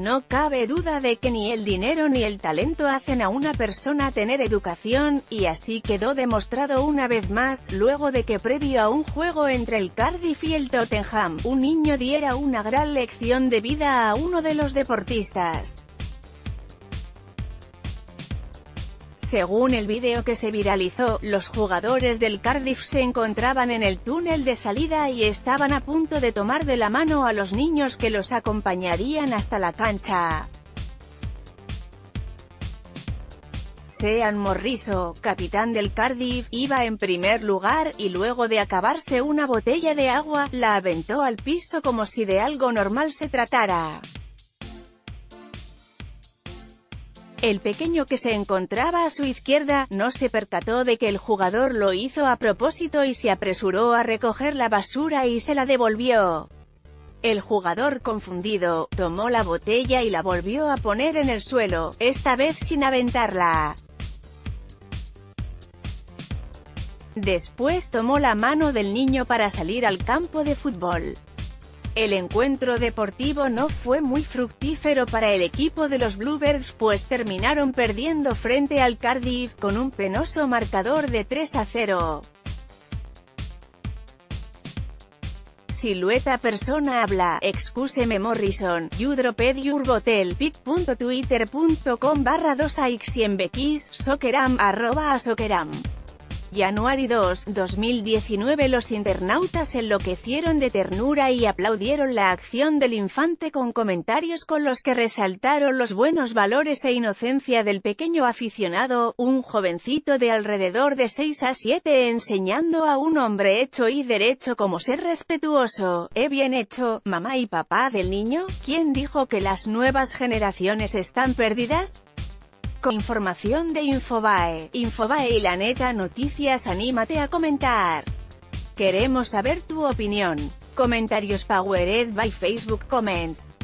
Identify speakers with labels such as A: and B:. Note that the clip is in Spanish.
A: No cabe duda de que ni el dinero ni el talento hacen a una persona tener educación, y así quedó demostrado una vez más, luego de que previo a un juego entre el Cardiff y el Tottenham, un niño diera una gran lección de vida a uno de los deportistas. Según el vídeo que se viralizó, los jugadores del Cardiff se encontraban en el túnel de salida y estaban a punto de tomar de la mano a los niños que los acompañarían hasta la cancha. Sean Morriso, capitán del Cardiff, iba en primer lugar, y luego de acabarse una botella de agua, la aventó al piso como si de algo normal se tratara. El pequeño que se encontraba a su izquierda, no se percató de que el jugador lo hizo a propósito y se apresuró a recoger la basura y se la devolvió. El jugador confundido, tomó la botella y la volvió a poner en el suelo, esta vez sin aventarla. Después tomó la mano del niño para salir al campo de fútbol. El encuentro deportivo no fue muy fructífero para el equipo de los Bluebirds pues terminaron perdiendo frente al Cardiff, con un penoso marcador de 3 a 0. Silueta persona habla, excúseme Morrison, you droped your bottle, pic.twitter.com barra 2 x y en sokeram arroba a. January 2, 2019 Los internautas enloquecieron de ternura y aplaudieron la acción del infante con comentarios con los que resaltaron los buenos valores e inocencia del pequeño aficionado, un jovencito de alrededor de 6 a 7 enseñando a un hombre hecho y derecho como ser respetuoso, he bien hecho, mamá y papá del niño, ¿quién dijo que las nuevas generaciones están perdidas? Con información de Infobae, Infobae y la neta noticias anímate a comentar. Queremos saber tu opinión. Comentarios Powered by Facebook Comments.